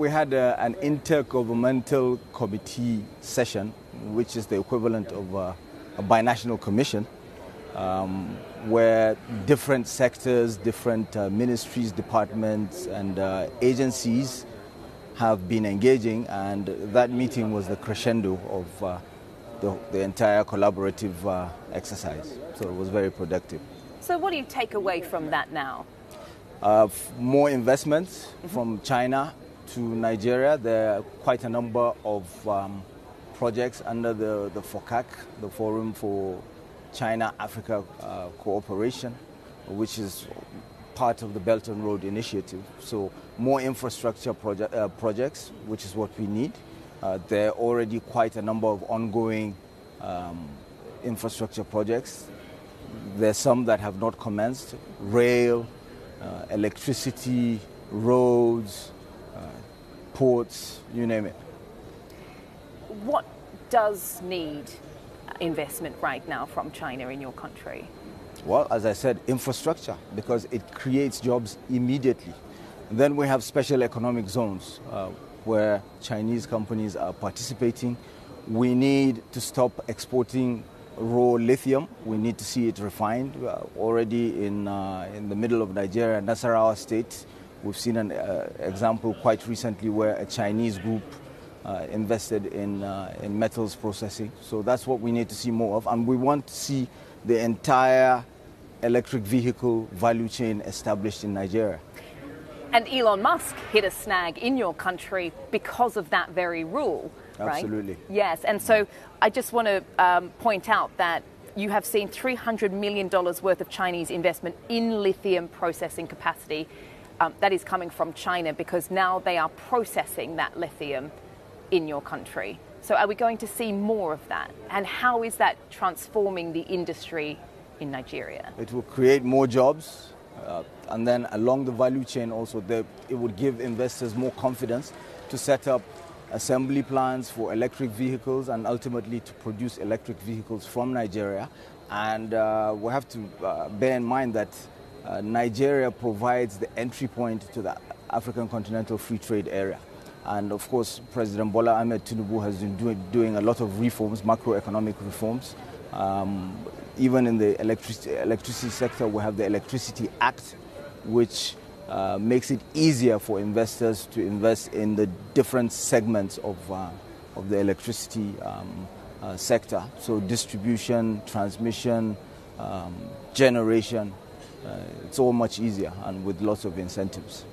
We had uh, an intergovernmental committee session, which is the equivalent of uh, a binational commission, um, where different sectors, different uh, ministries, departments, and uh, agencies have been engaging, and that meeting was the crescendo of uh, the, the, entire collaborative uh, exercise. So it was very productive. So, what do you take away from that now? Uh, more investments mm-hmm. from China to Nigeria. There are quite a number of um, projects under the, the FOCAC, the Forum for China Africa uh, Cooperation, which is part of the Belt and Road Initiative. So, more infrastructure proje- uh, projects, which is what we need. Uh, there are already quite a number of ongoing um, infrastructure projects. There are some that have not commenced rail, uh, electricity, roads, uh, ports, you name it. What does need investment right now from China in your country? Well, as I said, infrastructure, because it creates jobs immediately. then we have special economic zones uh, where Chinese companies are participating. We need to stop exporting raw lithium. We need to see it refined. Uh, already in, uh, in the middle of Nigeria, Nasarawa State, we've seen an uh, example quite recently where a Chinese group uh, invested in, uh, in metals processing. So that's what we need to see more of. And we want to see the entire electric vehicle value chain established in Nigeria. And Elon Musk hit a snag in your country because of that very rule, right? Absolutely. Yes. And so I just want to um, point out that you have seen $300 million worth of Chinese investment in lithium processing capacity. Um, that is coming from China because now they are processing that lithium in your country. So, are we going to see more of that? And how is that transforming the industry in Nigeria? It will create more jobs. Uh, and then along the value chain, also, it would give investors more confidence to set up assembly plants for electric vehicles and ultimately to produce electric vehicles from Nigeria. And uh, we have to uh, bear in mind that uh, Nigeria provides the entry point to the African Continental Free Trade Area. And of course, President Bola Ahmed Tinubu has been doing, doing a lot of reforms, macroeconomic reforms. Um, even in the electricity, electricity sector, we have the Electricity Act, which uh, makes it easier for investors to invest in the different segments of, uh, of the electricity um, uh, sector. So, distribution, transmission, um, generation, Uh, it's all much easier and with lots of incentives.